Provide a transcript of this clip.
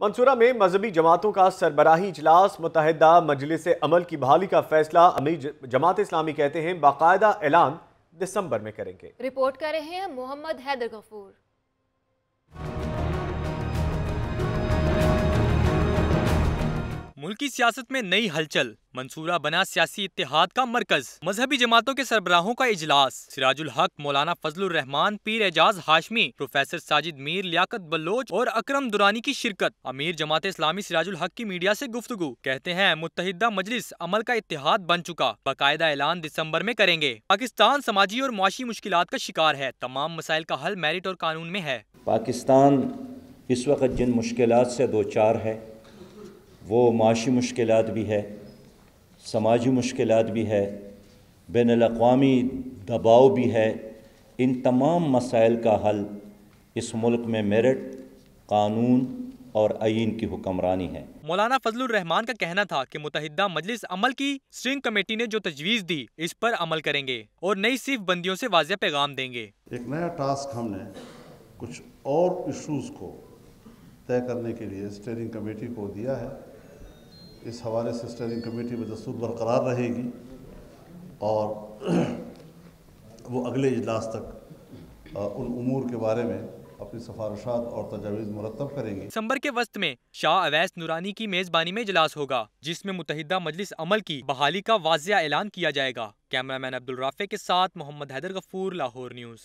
منصورہ میں مذہبی جماعتوں کا سربراہی اجلاس، متحدہ مجلس عمل کی بحالی کا فیصلہ، امیر جماعت اسلامی کہتے ہیں باقاعدہ اعلان دسمبر میں کریں گے۔ رپورٹ کر رہے ہیں محمد حیدر غفور۔ ملکی سیاست میں نئی ہلچل، منصورہ بنا سیاسی اتحاد کا مرکز، مذہبی جماعتوں کے سربراہوں کا اجلاس۔ سراج الحق، مولانا فضل الرحمان پیر اعجاز ہاشمی، پروفیسر ساجد میر، لیاقت بلوچ اور اکرم دورانی کی شرکت۔ امیر جماعت اسلامی سراج الحق کی میڈیا سے گفتگو۔ کہتے ہیں، متحدہ مجلس عمل کا اتحاد بن چکا۔ باقاعدہ اعلان دسمبر میں کریں گے۔ پاکستان سماجی اور معاشی مشکلات کا شکار ہے۔ تمام مسائل کا حل میرٹ اور قانون میں ہے۔ پاکستان اس وقت جن مشکلات سے دو چار ہے وہ معاشی مشکلات بھی ہے سماجی مشکلات بھی ہے بین الاقوامی دباؤ بھی ہے ان تمام مسائل کا حل اس ملک میں میرٹ قانون اور آئین کی حکمرانی ہے۔ مولانا فضل الرحمان کا کہنا تھا کہ متحدہ مجلس عمل کی سٹرنگ کمیٹی نے جو تجویز دی اس پر عمل کریں گے اور نئی صرف بندیوں سے واضح پیغام دیں گے۔ ایک نیا ٹاسک ہم نے کچھ اور ایشوز کو طے کرنے کے لیے اسٹیئرنگ کمیٹی کو دیا ہے۔ اس حوالے سے اسٹیئرنگ کمیٹی میں دستور برقرار رہے گی اور وہ اگلے اجلاس تک ان امور کے بارے میں اپنی سفارشات اور تجاویز مرتب کریں گی دسمبر کے وسط میں شاہ اویس نورانی کی میزبانی میں اجلاس ہوگا، جس میں متحدہ مجلس عمل کی بحالی کا واضح اعلان کیا جائے گا۔ کیمرہ مین عبد الرافع کے ساتھ محمد حیدر غفور، لاہور نیوز۔